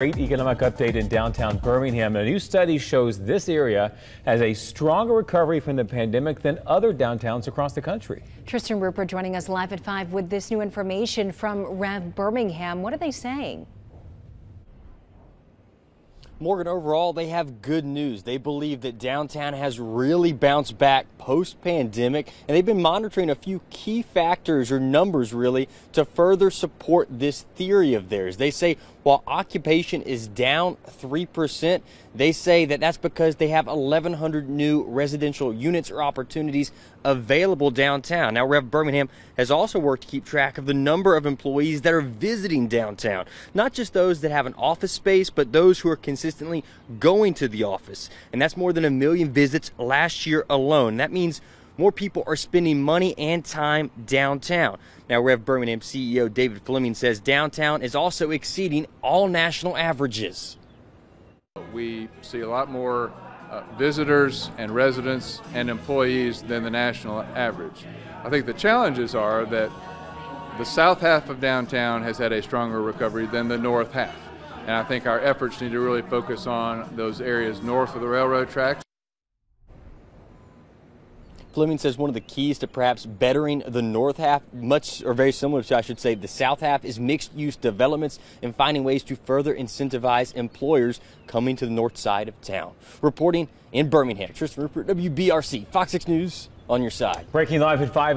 Great economic update in downtown Birmingham. A new study shows this area has a stronger recovery from the pandemic than other downtowns across the country. Tristan Rupert joining us live at 5 with this new information from Rev Birmingham. What are they saying? Morgan, overall, they have good news. They believe that downtown has really bounced back post pandemic, and they've been monitoring a few key factors or numbers really to further support this theory of theirs. They say while occupation is down 3%, they say that that's because they have 1,100 new residential units or opportunities available downtown. Now, Rev Birmingham has also worked to keep track of the number of employees that are visiting downtown, not just those that have an office space, but those who are consistently going to the office. And that's more than a million visits last year alone. That means more people are spending money and time downtown. Now, Rev Birmingham CEO David Fleming says downtown is also exceeding all national averages. We see a lot more uh, visitors and residents and employees than the national average. I think the challenges are that the south half of downtown has had a stronger recovery than the north half. And I think our efforts need to really focus on those areas north of the railroad tracks. Fleming says one of the keys to perhaps bettering the north half, much or very similar to, I should say, the south half, is mixed use developments and finding ways to further incentivize employers coming to the north side of town. Reporting in Birmingham, Tristan Rupert, WBRC, Fox 6 News on your side. Breaking live at 5.